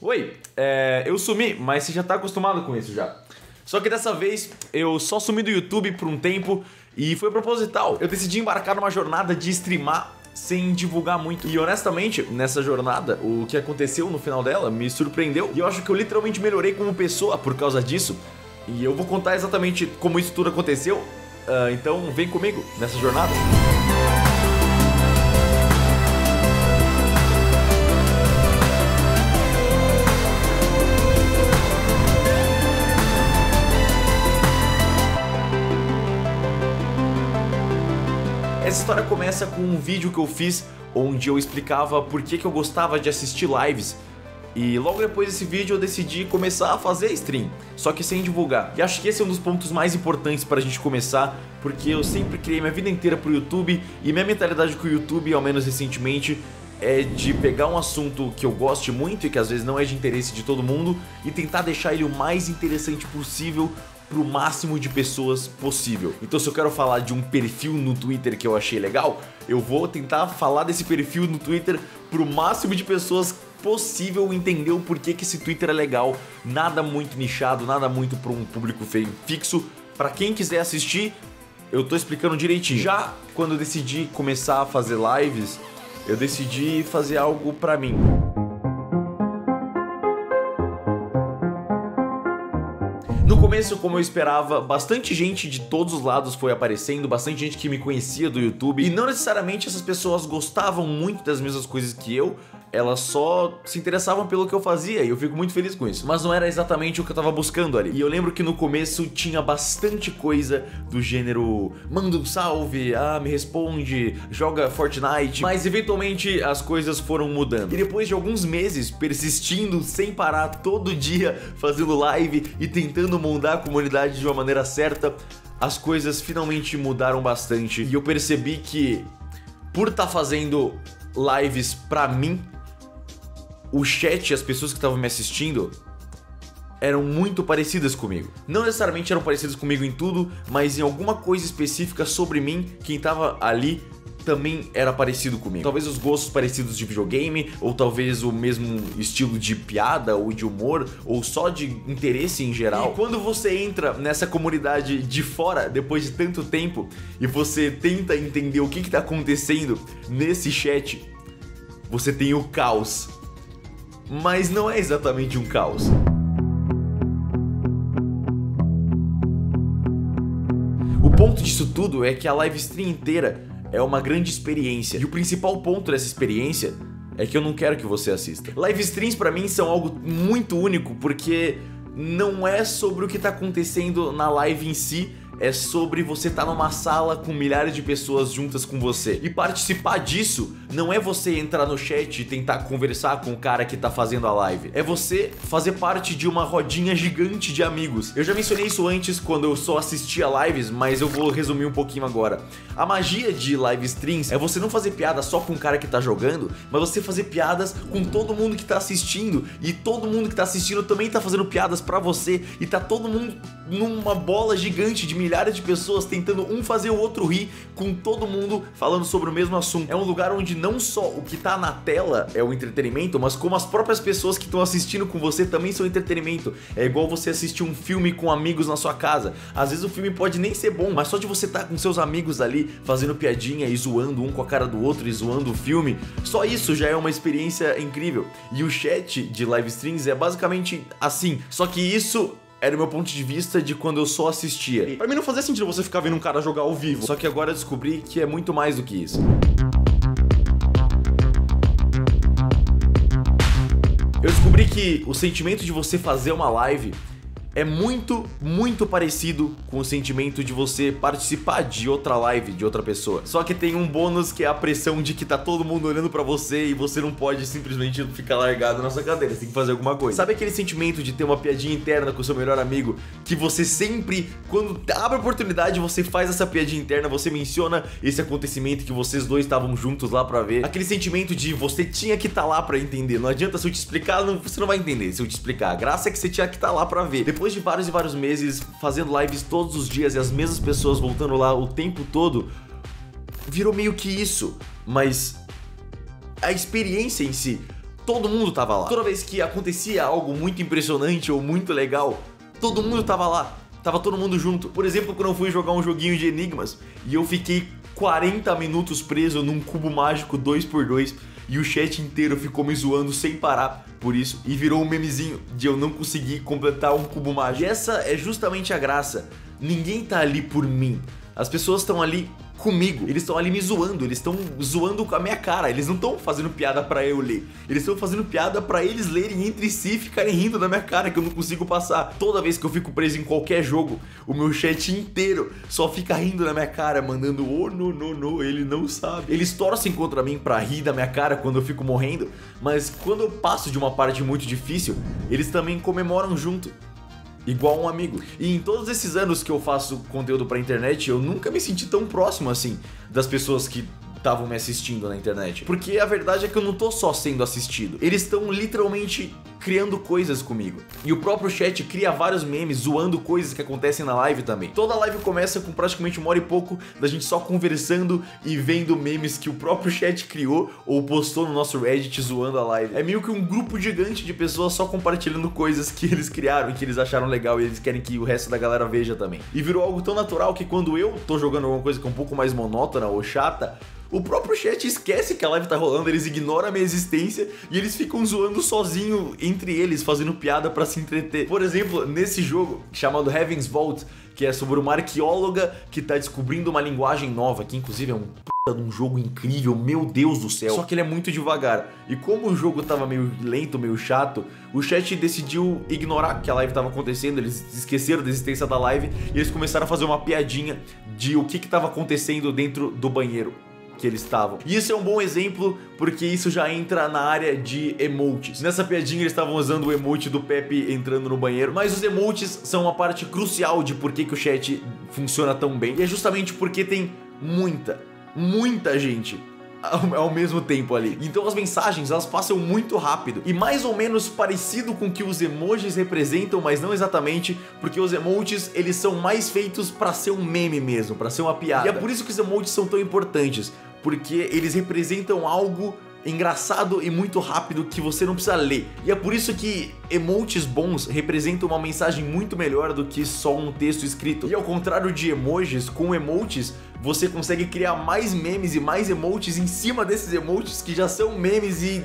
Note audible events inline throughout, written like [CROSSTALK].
Oi, é, eu sumi, mas você já tá acostumado com isso já. Só que dessa vez eu só sumi do YouTube por um tempo e foi proposital. Eu decidi embarcar numa jornada de streamar sem divulgar muito. E honestamente, nessa jornada, o que aconteceu no final dela me surpreendeu. E eu acho que eu literalmente melhorei como pessoa por causa disso. E eu vou contar exatamente como isso tudo aconteceu. Uh, então vem comigo nessa jornada. Essa história começa com um vídeo que eu fiz onde eu explicava por que, que eu gostava de assistir lives. E logo depois desse vídeo eu decidi começar a fazer stream, só que sem divulgar. E acho que esse é um dos pontos mais importantes para a gente começar, porque eu sempre criei minha vida inteira pro YouTube e minha mentalidade com o YouTube, ao menos recentemente, é de pegar um assunto que eu goste muito e que às vezes não é de interesse de todo mundo e tentar deixar ele o mais interessante possível pro máximo de pessoas possível. Então se eu quero falar de um perfil no Twitter que eu achei legal, eu vou tentar falar desse perfil no Twitter pro máximo de pessoas possível entender o porquê que esse Twitter é legal. Nada muito nichado, nada muito para um público fixo. Para quem quiser assistir, eu tô explicando direitinho. Já quando eu decidi começar a fazer lives, eu decidi fazer algo para mim. Começo, como eu esperava, bastante gente de todos os lados foi aparecendo, bastante gente que me conhecia do YouTube, e não necessariamente essas pessoas gostavam muito das mesmas coisas que eu, elas só se interessavam pelo que eu fazia e eu fico muito feliz com isso. Mas não era exatamente o que eu tava buscando ali. E eu lembro que no começo tinha bastante coisa do gênero manda um salve, ah, me responde, joga Fortnite. Mas eventualmente as coisas foram mudando. E depois de alguns meses persistindo sem parar todo dia fazendo live e tentando moldar a comunidade de uma maneira certa, as coisas finalmente mudaram bastante. E eu percebi que por estar tá fazendo lives pra mim, o chat, as pessoas que estavam me assistindo, eram muito parecidas comigo. Não necessariamente eram parecidas comigo em tudo, mas em alguma coisa específica sobre mim, quem estava ali também era parecido comigo. Talvez os gostos parecidos de videogame, ou talvez o mesmo estilo de piada ou de humor, ou só de interesse em geral. E quando você entra nessa comunidade de fora, depois de tanto tempo, e você tenta entender o que está acontecendo nesse chat, você tem o caos mas não é exatamente um caos. O ponto disso tudo é que a live stream inteira é uma grande experiência. E o principal ponto dessa experiência é que eu não quero que você assista. Live streams para mim são algo muito único porque não é sobre o que tá acontecendo na live em si, é sobre você estar tá numa sala com milhares de pessoas juntas com você. E participar disso não é você entrar no chat e tentar conversar com o cara que tá fazendo a live. É você fazer parte de uma rodinha gigante de amigos. Eu já mencionei isso antes quando eu só assistia lives, mas eu vou resumir um pouquinho agora. A magia de live streams é você não fazer piada só com o cara que tá jogando, mas você fazer piadas com todo mundo que tá assistindo e todo mundo que tá assistindo também tá fazendo piadas para você e tá todo mundo numa bola gigante de milhares de pessoas tentando um fazer o outro rir, com todo mundo falando sobre o mesmo assunto. É um lugar onde não só o que tá na tela é o entretenimento, mas como as próprias pessoas que estão assistindo com você também são entretenimento. É igual você assistir um filme com amigos na sua casa. Às vezes o filme pode nem ser bom, mas só de você estar tá com seus amigos ali fazendo piadinha e zoando um com a cara do outro e zoando o filme, só isso já é uma experiência incrível. E o chat de live streams é basicamente assim, só que isso era o meu ponto de vista de quando eu só assistia. Para mim não fazia sentido você ficar vendo um cara jogar ao vivo. Só que agora eu descobri que é muito mais do que isso. Eu descobri que o sentimento de você fazer uma live é muito, muito parecido com o sentimento de você participar de outra live de outra pessoa. Só que tem um bônus que é a pressão de que tá todo mundo olhando para você e você não pode simplesmente ficar largado na sua cadeira, você tem que fazer alguma coisa. Sabe aquele sentimento de ter uma piadinha interna com seu melhor amigo que você sempre, quando abre a oportunidade, você faz essa piadinha interna, você menciona esse acontecimento que vocês dois estavam juntos lá para ver. Aquele sentimento de você tinha que estar tá lá para entender. Não adianta se eu te explicar, não, você não vai entender se eu te explicar. A graça é que você tinha que estar tá lá para ver. Depois depois de vários e vários meses fazendo lives todos os dias e as mesmas pessoas voltando lá o tempo todo, virou meio que isso. Mas a experiência em si, todo mundo tava lá. Toda vez que acontecia algo muito impressionante ou muito legal, todo mundo tava lá. Tava todo mundo junto. Por exemplo, quando eu fui jogar um joguinho de enigmas e eu fiquei 40 minutos preso num cubo mágico 2x2 e o chat inteiro ficou me zoando sem parar por isso e virou um memezinho de eu não conseguir completar um cubo mágico. E essa é justamente a graça. Ninguém tá ali por mim. As pessoas estão ali comigo. Eles estão ali me zoando, eles estão zoando com a minha cara. Eles não estão fazendo piada para eu ler. Eles estão fazendo piada para eles lerem entre si e ficarem rindo da minha cara que eu não consigo passar. Toda vez que eu fico preso em qualquer jogo, o meu chat inteiro só fica rindo da minha cara, mandando oh no no no, ele não sabe. Eles torcem contra mim para rir da minha cara quando eu fico morrendo, mas quando eu passo de uma parte muito difícil, eles também comemoram junto igual um amigo. E em todos esses anos que eu faço conteúdo pra internet, eu nunca me senti tão próximo assim das pessoas que estavam me assistindo na internet. Porque a verdade é que eu não tô só sendo assistido. Eles estão literalmente criando coisas comigo. E o próprio chat cria vários memes zoando coisas que acontecem na live também. Toda live começa com praticamente uma hora e pouco da gente só conversando e vendo memes que o próprio chat criou ou postou no nosso Reddit zoando a live. É meio que um grupo gigante de pessoas só compartilhando coisas que [LAUGHS] eles criaram e que eles acharam legal e eles querem que o resto da galera veja também. E virou algo tão natural que quando eu tô jogando alguma coisa que é um pouco mais monótona ou chata, o próprio chat esquece que a live tá rolando, eles ignoram a minha existência e eles ficam zoando sozinho entre eles, fazendo piada para se entreter. Por exemplo, nesse jogo chamado Heaven's Vault, que é sobre uma arqueóloga que tá descobrindo uma linguagem nova, que inclusive é um um jogo incrível, meu Deus do céu. Só que ele é muito devagar. E como o jogo tava meio lento, meio chato, o chat decidiu ignorar que a live tava acontecendo, eles esqueceram da existência da live e eles começaram a fazer uma piadinha de o que que tava acontecendo dentro do banheiro que eles estavam. E isso é um bom exemplo porque isso já entra na área de emotes. Nessa piadinha eles estavam usando o emote do Pepe entrando no banheiro, mas os emotes são uma parte crucial de por que, que o chat funciona tão bem. E é justamente porque tem muita, muita gente ao, mesmo tempo ali. Então as mensagens elas passam muito rápido e mais ou menos parecido com o que os emojis representam, mas não exatamente, porque os emojis eles são mais feitos para ser um meme mesmo, para ser uma piada. E é por isso que os emojis são tão importantes, porque eles representam algo engraçado e muito rápido que você não precisa ler. E é por isso que emotes bons representam uma mensagem muito melhor do que só um texto escrito. E ao contrário de emojis, com emotes você consegue criar mais memes e mais emotes em cima desses emotes que já são memes e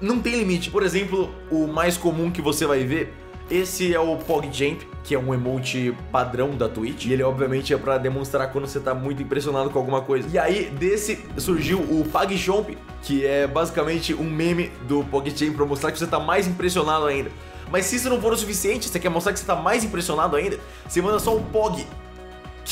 não tem limite. Por exemplo, o mais comum que você vai ver esse é o PogJamp, que é um emote padrão da Twitch. E ele, obviamente, é para demonstrar quando você tá muito impressionado com alguma coisa. E aí, desse surgiu o PagJump, que é basicamente um meme do PogChamp para mostrar que você tá mais impressionado ainda. Mas se isso não for o suficiente, você quer mostrar que você tá mais impressionado ainda, você manda só um Pog,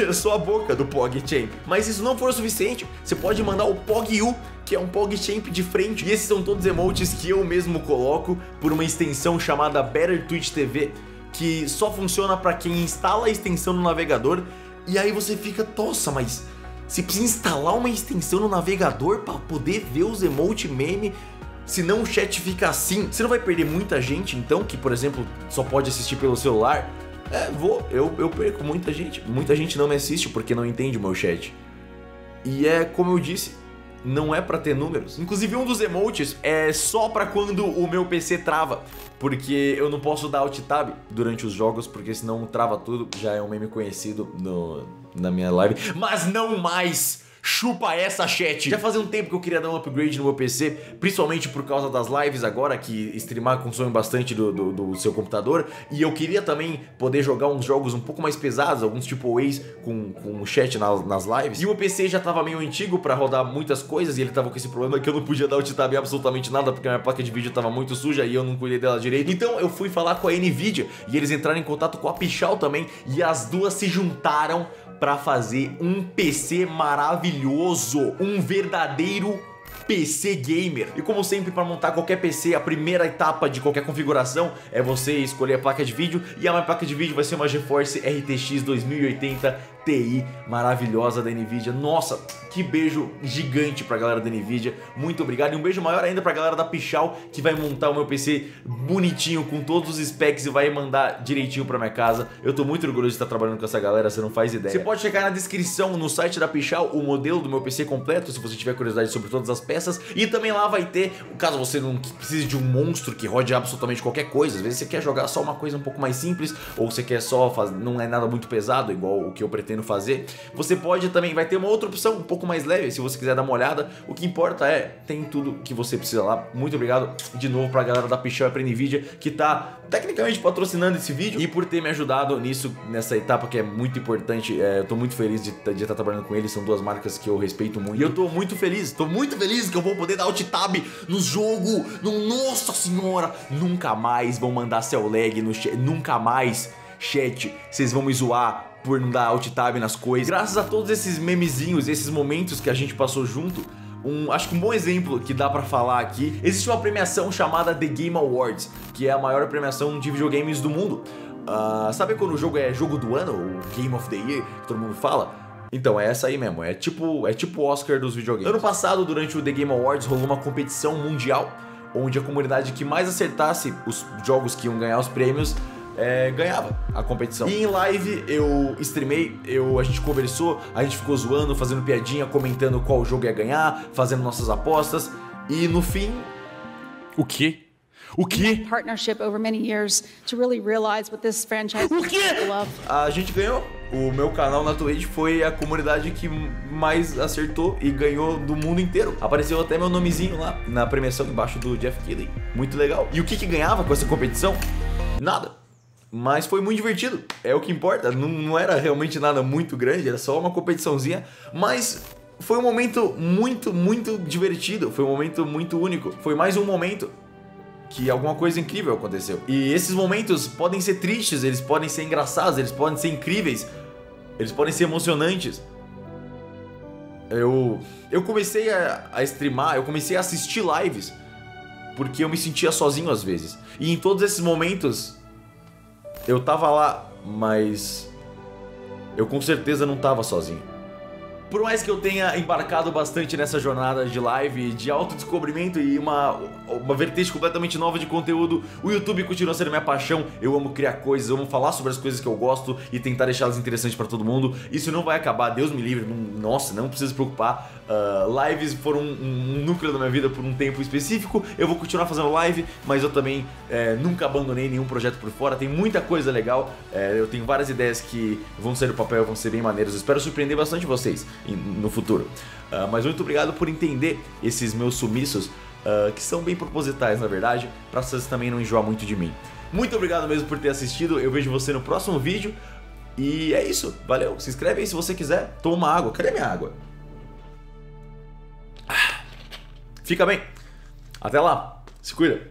[LAUGHS] só a boca do PogChamp. Mas isso não for o suficiente, você pode mandar o PogU, que é um PogChamp de frente. E esses são todos emotes que eu mesmo coloco por uma extensão chamada Better Twitch TV, que só funciona para quem instala a extensão no navegador. E aí você fica, nossa, mas você precisa instalar uma extensão no navegador para poder ver os emote meme Senão o chat fica assim. Você não vai perder muita gente, então, que, por exemplo, só pode assistir pelo celular. É, vou, eu, eu perco muita gente. Muita gente não me assiste porque não entende o meu chat. E é como eu disse, não é para ter números. Inclusive um dos emotes é só para quando o meu PC trava, porque eu não posso dar alt tab durante os jogos, porque senão trava tudo. Já é um meme conhecido no, na minha live, mas não mais. Chupa essa, chat! Já fazia um tempo que eu queria dar um upgrade no meu PC, principalmente por causa das lives agora, que streamar consome bastante do, do, do seu computador, e eu queria também poder jogar uns jogos um pouco mais pesados, alguns tipo Waze com, com chat nas, nas lives. E o PC já tava meio antigo para rodar muitas coisas, e ele tava com esse problema que eu não podia dar o tab absolutamente nada, porque a minha placa de vídeo tava muito suja e eu não cuidei dela direito. Então eu fui falar com a Nvidia, e eles entraram em contato com a Pichal também, e as duas se juntaram para fazer um PC maravilhoso, um verdadeiro PC gamer. E como sempre, para montar qualquer PC, a primeira etapa de qualquer configuração é você escolher a placa de vídeo. E a minha placa de vídeo vai ser uma GeForce RTX 2080 TI maravilhosa da Nvidia. Nossa, que beijo gigante pra galera da Nvidia. Muito obrigado. E um beijo maior ainda pra galera da Pichal que vai montar o meu PC bonitinho com todos os specs e vai mandar direitinho pra minha casa. Eu tô muito orgulhoso de estar trabalhando com essa galera, você não faz ideia. Você pode checar na descrição no site da Pichal o modelo do meu PC completo, se você tiver curiosidade sobre todas as peças. E também lá vai ter, caso você não precise de um monstro que rode absolutamente qualquer coisa, às vezes você quer jogar só uma coisa um pouco mais simples, ou você quer só fazer, não é nada muito pesado, igual o que eu pretendo fazer, você pode também, vai ter uma outra opção um pouco mais leve, se você quiser dar uma olhada. O que importa é, tem tudo que você precisa lá. Muito obrigado de novo pra galera da Pichel e pra Nvidia, que tá tecnicamente patrocinando esse vídeo e por ter me ajudado nisso, nessa etapa que é muito importante. É, eu tô muito feliz de, estar trabalhando com eles, são duas marcas que eu respeito muito. E eu tô muito feliz, tô muito feliz que eu vou poder dar alt tab no jogo, no Nossa Senhora! Nunca mais vão mandar cell lag no chat, nunca mais, chat, vocês vão me zoar por não dar alt tab nas coisas. Graças a todos esses memezinhos, esses momentos que a gente passou junto, um, acho que um bom exemplo que dá pra falar aqui, existe uma premiação chamada The Game Awards, que é a maior premiação de videogames do mundo. Uh, sabe quando o jogo é jogo do ano, o Game of the Year, que todo mundo fala? Então, é essa aí mesmo, é tipo é tipo Oscar dos videogames. Ano passado, durante o The Game Awards, rolou uma competição mundial, onde a comunidade que mais acertasse os jogos que iam ganhar os prêmios é, ganhava a competição. E em live eu streamei, eu, a gente conversou, a gente ficou zoando, fazendo piadinha, comentando qual jogo ia ganhar, fazendo nossas apostas. E no fim. O quê? O quê? Partnership over many years to really realize what this franchise o quê? A gente ganhou. O meu canal na Twitch foi a comunidade que mais acertou e ganhou do mundo inteiro. Apareceu até meu nomezinho lá na premiação embaixo do Jeff Keighley. Muito legal. E o que que ganhava com essa competição? Nada. Mas foi muito divertido, é o que importa. Não, não era realmente nada muito grande, era só uma competiçãozinha. Mas foi um momento muito, muito divertido. Foi um momento muito único. Foi mais um momento que alguma coisa incrível aconteceu. E esses momentos podem ser tristes, eles podem ser engraçados, eles podem ser incríveis, eles podem ser emocionantes. Eu, eu comecei a, a streamar, eu comecei a assistir lives porque eu me sentia sozinho às vezes. E em todos esses momentos eu tava lá, mas eu com certeza não tava sozinho. Por mais que eu tenha embarcado bastante nessa jornada de live, de autodescobrimento e uma, uma vertente completamente nova de conteúdo, o YouTube continua sendo minha paixão. Eu amo criar coisas, eu amo falar sobre as coisas que eu gosto e tentar deixá-las interessantes para todo mundo. Isso não vai acabar, Deus me livre, não, nossa, não precisa se preocupar. Uh, lives foram um, um, núcleo da minha vida por um tempo específico. Eu vou continuar fazendo live, mas eu também é, nunca abandonei nenhum projeto por fora. Tem muita coisa legal. É, eu tenho várias ideias que vão sair do papel, vão ser bem maneiras. Eu espero surpreender bastante vocês no futuro. Uh, mas muito obrigado por entender esses meus sumiços, uh, que são bem propositais, na verdade, para vocês também não enjoar muito de mim. Muito obrigado mesmo por ter assistido. Eu vejo você no próximo vídeo. E é isso. Valeu. Se inscreve aí se você quiser. Toma uma água. Cadê minha água? Fica bem. Até lá. Se cuida.